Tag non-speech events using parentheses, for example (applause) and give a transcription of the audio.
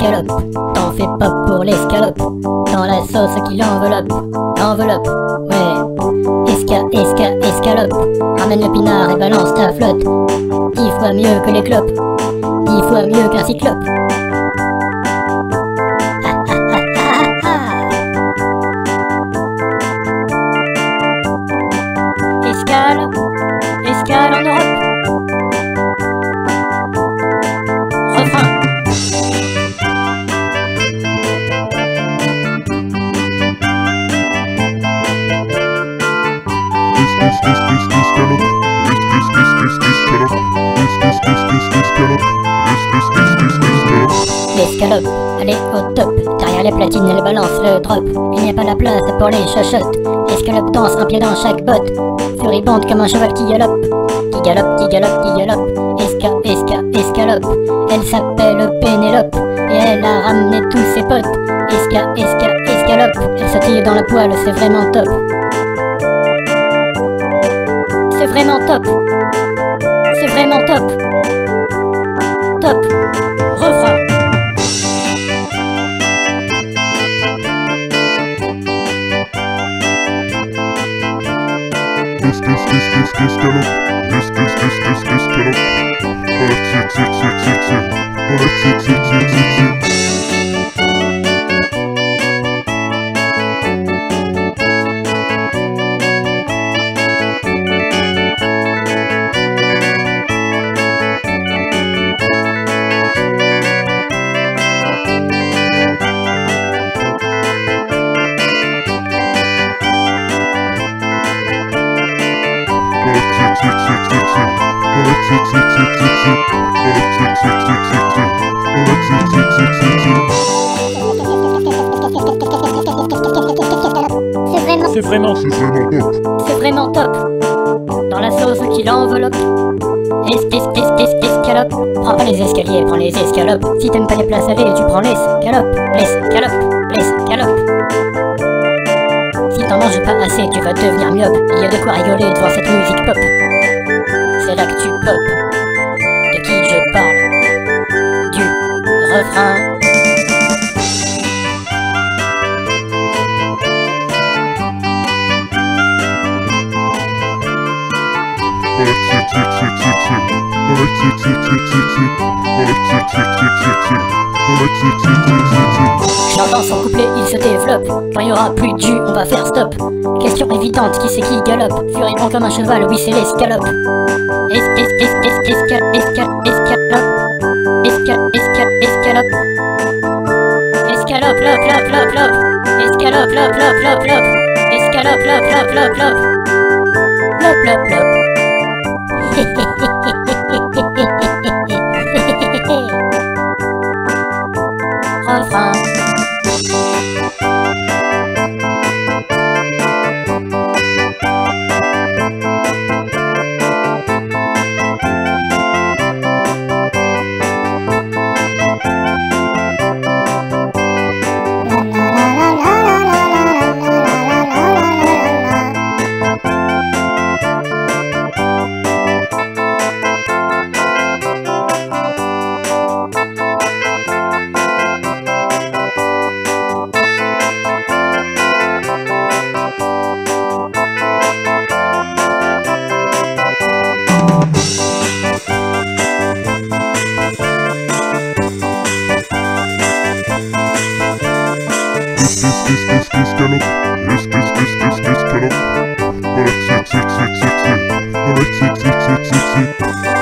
escalope. T'en fais pas pour l'escalope. Dans la sauce qui l'enveloppe. Enveloppe, ouais. Esca, esca, escalope. Ramène le pinard et balance ta flotte. Dix fois mieux que les clopes. Dix fois mieux qu'un cyclope. L'escalope, allez au top, derrière les platines elle balance le drop. Il n'y a pas la place pour les chochottes. L'escalope danse un pied dans chaque botte. Furibonde comme un cheval qui galope. Qui galope, qui galope, qui galope. Esca, esca, escalope. Elle s'appelle Pénélope. Et elle a ramené tous ses potes. Esca, esca, escalope. Elle sautille dans la poêle, c'est vraiment top. C'est vraiment top. C'est vraiment top. Top. Refrain. C'est vraiment, C'est vraiment top. C'est vraiment top. Dans la sauce qui l'enveloppe. Es, es, es, es, escalope. Prends pas les escaliers, prends les escalopes. Si t'aimes pas les places allées, tu prends l'escalope. L'escalope, l'escalope. Si t'en manges pas assez, tu vas devenir myope. Il y a de quoi rigoler devant cette musique pop. C'est là que tu pop. De qui je parle? Du refrain. J'entends son couplet, il se développe. Quand il y aura plus de jus, on va faire stop. Question évidente, qui c'est qui galope? Furibond comme un cheval, oui c'est l'escalope. Es, es, es, es, escal, escal, escalope. Escal, escal, escalope. Escalope, lop, lop, lop, lop. Escalope, lop, lop, lop, lop. Escalope, lop, lop, lop, lop. Lop, lop, lop. (laughs) stand up. This this this this this get up. Alright, sit, sit, sit, sit, sit. Alright, sit, sit, sit, sit, sit.